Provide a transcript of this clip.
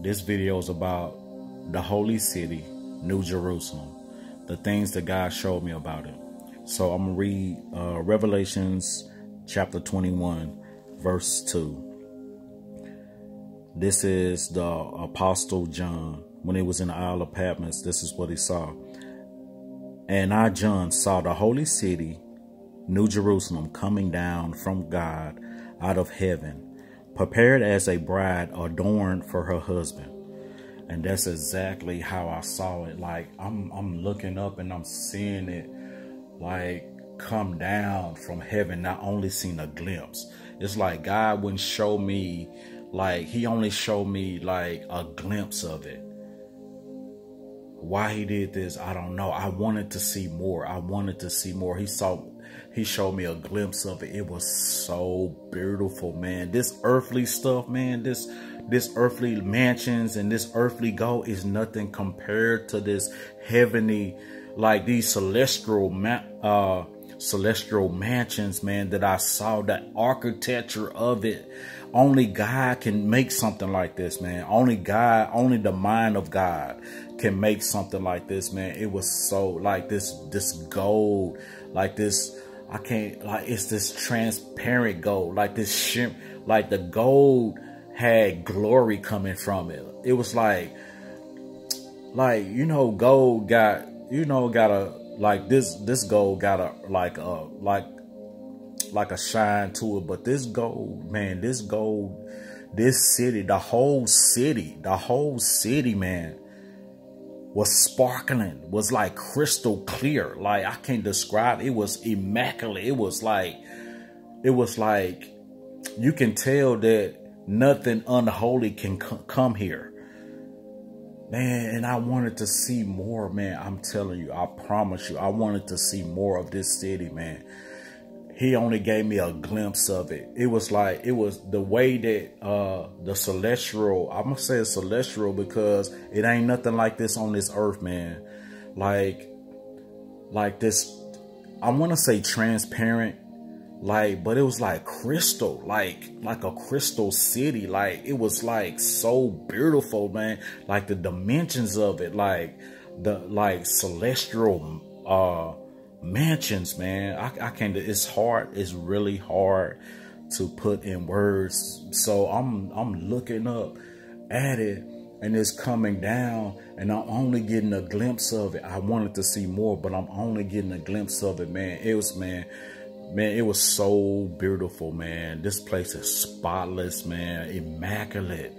This video is about the holy city, New Jerusalem, the things that God showed me about it. So I'm going to read uh, Revelations chapter 21, verse 2. This is the Apostle John. When he was in the Isle of Patmos, this is what he saw. And I, John, saw the holy city, New Jerusalem, coming down from God out of heaven, prepared as a bride adorned for her husband. And that's exactly how I saw it. Like I'm I'm looking up and I'm seeing it like come down from heaven, not only seen a glimpse. It's like God wouldn't show me like he only showed me like a glimpse of it. Why he did this, I don't know. I wanted to see more. I wanted to see more. He saw he showed me a glimpse of it. It was so beautiful, man. This earthly stuff, man, this this earthly mansions and this earthly gold is nothing compared to this heavenly like these celestial uh celestial mansions, man, that I saw that architecture of it. Only God can make something like this, man. Only God, only the mind of God can make something like this, man. It was so like this, this gold, like this, I can't, like it's this transparent gold, like this shimmer, like the gold had glory coming from it. It was like, like, you know, gold got, you know, got a, like this this gold got a like a like like a shine to it but this gold man this gold this city the whole city the whole city man was sparkling was like crystal clear. Like i can't describe. It was immaculate. It was like it was like you can tell that nothing unholy can come here Man, and I wanted to see more, man. I'm telling you, I promise you, I wanted to see more of this city, man. He only gave me a glimpse of it. It was like, it was the way that uh the celestial, I'm gonna say celestial because it ain't nothing like this on this earth, man. Like, like this, I wanna say transparent, like but it was like crystal like like a crystal city. Like it was like so beautiful man. Like the dimensions of it like the like celestial uh mansions man. I, I can't it's hard it's really hard to put in words. So i'm i'm looking up at it and it's coming down and i'm only getting a glimpse of it. I wanted to see more but i'm only getting a glimpse of it man. It was man Man, it was so beautiful, man. This place is spotless, man. Immaculate.